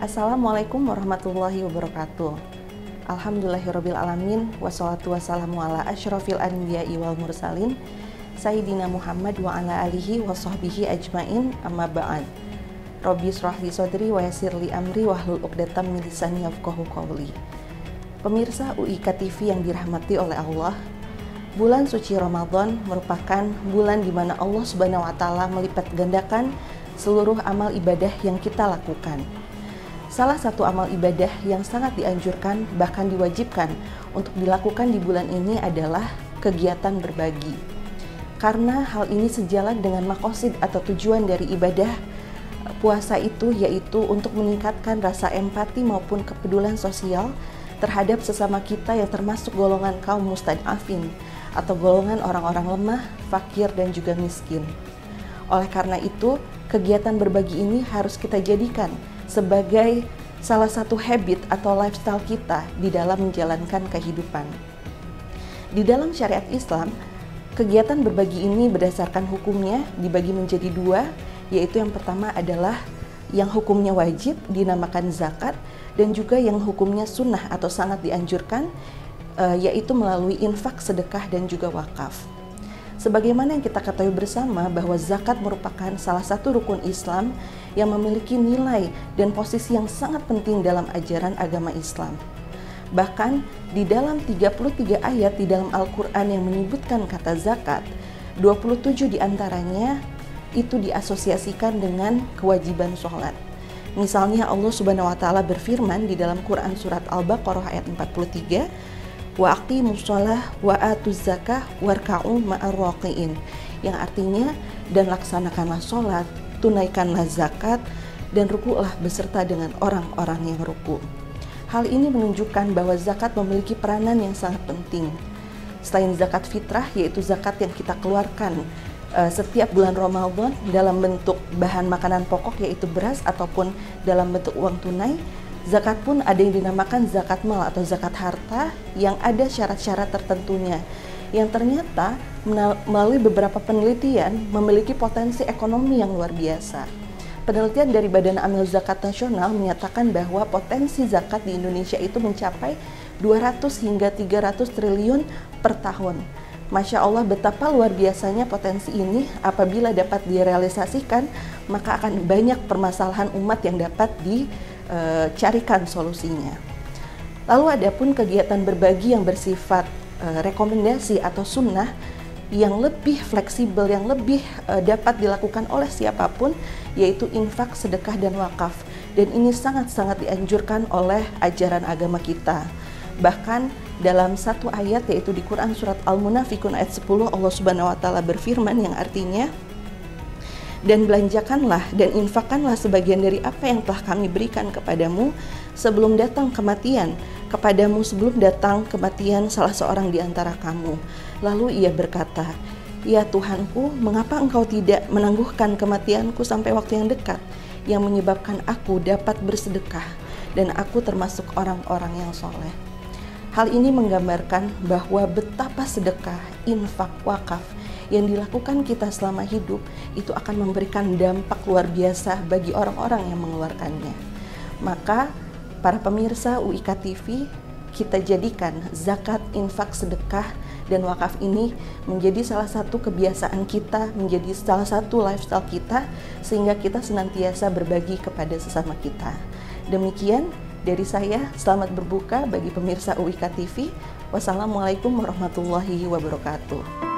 Assalamualaikum warahmatullahi wabarakatuh. Alhamdulillahirrabbilalamin Wassalatu wassalamu ala ashrafil anbiya'i wal mursalin Sayyidina Muhammad wa ala alihi wa sahbihi ajmain. Amma ba'd Rabbi srahli sodri wa yasirli amri wa hlul uqdatam min lisani yafqahu qawli. Pemirsa UIK TV yang dirahmati oleh Allah Bulan suci Ramadan merupakan bulan di mana Allah Subhanahu wa taala melipat gandakan seluruh amal ibadah yang kita lakukan Salah satu amal ibadah yang sangat dianjurkan bahkan diwajibkan untuk dilakukan di bulan ini adalah kegiatan berbagi. Karena hal ini sejalan dengan makosid atau tujuan dari ibadah puasa itu yaitu untuk meningkatkan rasa empati maupun kepedulian sosial terhadap sesama kita yang termasuk golongan kaum mustadafin atau golongan orang-orang lemah, fakir dan juga miskin. Oleh karena itu, kegiatan berbagi ini harus kita jadikan sebagai salah satu habit atau lifestyle kita di dalam menjalankan kehidupan. Di dalam syariat Islam, kegiatan berbagi ini berdasarkan hukumnya dibagi menjadi dua, yaitu yang pertama adalah yang hukumnya wajib dinamakan zakat dan juga yang hukumnya sunnah atau sangat dianjurkan eh, yaitu melalui infak, sedekah dan juga wakaf. Sebagaimana yang kita ketahui bersama bahwa zakat merupakan salah satu rukun Islam yang memiliki nilai dan posisi yang sangat penting dalam ajaran agama Islam. Bahkan di dalam 33 ayat di dalam Al-Quran yang menyebutkan kata zakat, 27 di antaranya itu diasosiasikan dengan kewajiban sholat. Misalnya Allah Subhanahu wa taala berfirman di dalam Quran surat Al-Baqarah ayat 43, wa aqimus shalah wa atuz zakah warka'u ma'ar yang artinya dan laksanakanlah sholat, tunaikanlah zakat dan rukulah beserta dengan orang-orang yang ruku. Hal ini menunjukkan bahwa zakat memiliki peranan yang sangat penting. Selain zakat fitrah yaitu zakat yang kita keluarkan uh, setiap bulan Ramadan dalam bentuk bahan makanan pokok yaitu beras ataupun dalam bentuk uang tunai, Zakat pun ada yang dinamakan zakat mal atau zakat harta yang ada syarat-syarat tertentunya yang ternyata melalui beberapa penelitian memiliki potensi ekonomi yang luar biasa. Penelitian dari Badan Amil Zakat Nasional menyatakan bahwa potensi zakat di Indonesia itu mencapai 200 hingga 300 triliun per tahun. Masya Allah betapa luar biasanya potensi ini apabila dapat direalisasikan maka akan banyak permasalahan umat yang dapat di e, carikan solusinya. Lalu ada pun kegiatan berbagi yang bersifat e, rekomendasi atau sunnah yang lebih fleksibel, yang lebih e, dapat dilakukan oleh siapa pun, yaitu infak, sedekah, dan wakaf. Dan ini sangat-sangat dianjurkan oleh ajaran agama kita. Bahkan dalam satu ayat yaitu di Quran surat Al-Munafikun ayat 10 Allah Subhanahu wa taala berfirman yang artinya dan belanjakanlah dan infakkanlah sebagian dari apa yang telah kami berikan kepadamu sebelum datang kematian kepadamu sebelum datang kematian salah seorang di antara kamu. Lalu ia berkata, Ya Tuhanku, mengapa engkau tidak menangguhkan kematianku sampai waktu yang dekat, yang menyebabkan aku dapat bersedekah, dan aku termasuk orang-orang yang soleh. Hal ini menggambarkan bahwa betapa sedekah, infak, wakaf yang dilakukan kita selama hidup itu akan memberikan dampak luar biasa bagi orang-orang yang mengeluarkannya. Maka para pemirsa UIK TV kita jadikan zakat, infak, sedekah, dan wakaf ini menjadi salah satu kebiasaan kita, menjadi salah satu lifestyle kita, sehingga kita senantiasa berbagi kepada sesama kita. Demikian dari saya, selamat berbuka bagi pemirsa UIK TV. Wassalamualaikum warahmatullahi wabarakatuh.